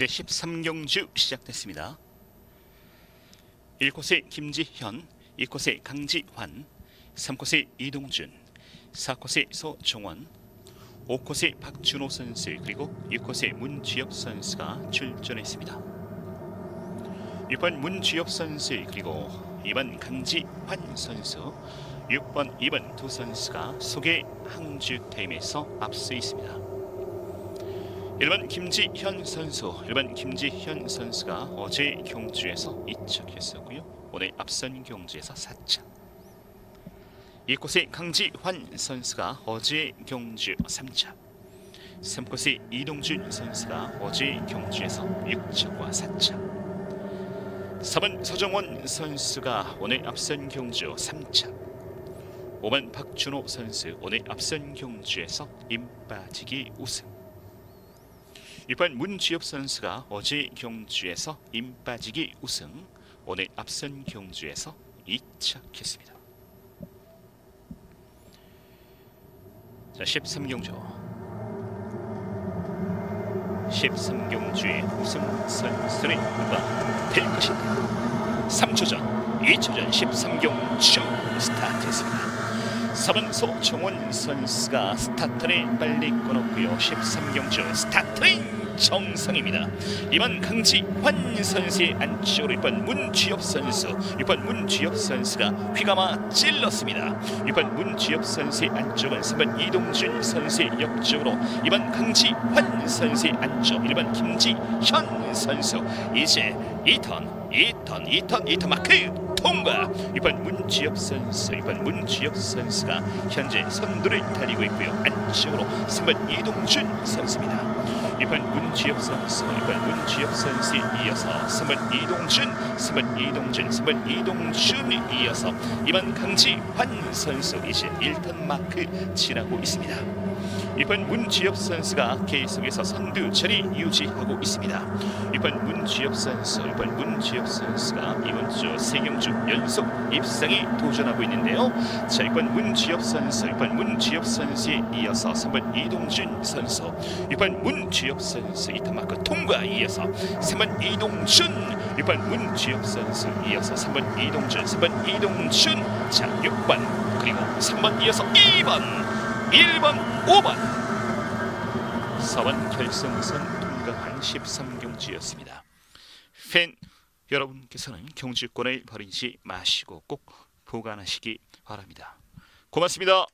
네, 13경주 시작됐습니다. 1코스의 김지현, 2코스의 강지환, 3코스의 이동준, 4코스의 서종원, 5코스의 박준호 선수 그리고 6코스의 문주엽 선수가 출전했습니다. 6번 문주엽 선수 그리고 2번 강지환 선수 6번 2번 두 선수가 소개 항주 타임에서 앞서 있습니다. 1번 김지현 선수, 1번 김지현 선수가 어제 경주에서 2착했었고요. 오늘 앞선 경주에서 4착. 이곳의 강지환 선수가 어제 경주 3착. 3곳의 이동준 선수가 어제 경주에서 6착과 4착. 4번 서정원 선수가 오늘 앞선 경주 3착. 5번 박준호 선수 오늘 앞선 경주에서 임빠지기 우승. 6번 문지엽 선수가 어제 경주에서 임빠지기 우승, 오늘 앞선 경주에서 2착했습니다. 자, 13경주. 13경주의 우승 선수는 누가 될 것인가? 3초 전, 2초 전 13경주 스타트했습니다. 3번 소정원 선수가 스타트를 빨리 끊었고요. 13경주 스타트는 정상입니다. 이번 강지환 선수의 안쪽으로 6번 문주엽 선수 6번 문주엽 선수가 휘감아 찔렀습니다. 6번 문주엽 선수의 안쪽은 3번 이동준 선수의 옆쪽으로 2번 강지환 선수의 안쪽 1번 김지현 선수 이제 2턴 2턴 2턴 2턴 마크 통과. 6번 문지엽 선수 6번 문지엽 선수가 현재 선두를 달리고 있고요. 안쪽으로 3번 이동준 선수입니다. 6번 문지엽 선수 6번 문지엽 선수에 이어서 3번 이동준 3번 이동준 3번 이동준에 이어서 2번 강지환 선수 이제 1턴 마크 지나고 있습니다 6번 문지엽 선수가 계속해서 선두 자리 유지하고 있습니다. 6번 문지엽 선수, 6번 문지엽 선수가 이번 주 세 경주 연속 입상에 도전하고 있는데요. 자, 6번 문지엽 선수, 6번 문지엽 선수에 이어서 3번 이동준 선수, 6번 문지엽 선수 이터마크 통과 이어서 3번 이동준, 6번 문지엽 선수 이어서 3번 이동준, 3번 이동준, 자, 6번 그리고 3번 이어서 2번 1번, 5번 4번 결승선 통과한 13경주였습니다. 팬 여러분께서는 경주권을 버리지 마시고 꼭 보관하시기 바랍니다. 고맙습니다.